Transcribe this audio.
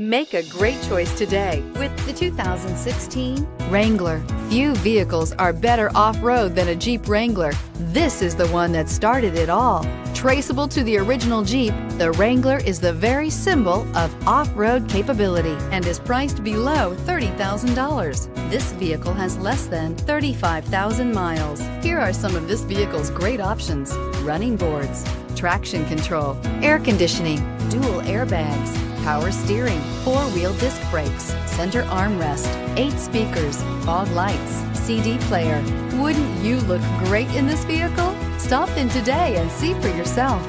Make a great choice today with the 2016 Wrangler. Few vehicles are better off-road than a Jeep Wrangler. This is the one that started it all. Traceable to the original Jeep, the Wrangler is the very symbol of off-road capability and is priced below $30,000. This vehicle has less than 35,000 miles. Here are some of this vehicle's great options. Running boards, traction control, air conditioning, dual airbags, power steering, four-wheel disc brakes, center armrest, eight speakers, fog lights, CD player. Wouldn't you look great in this vehicle? Stop in today and see for yourself.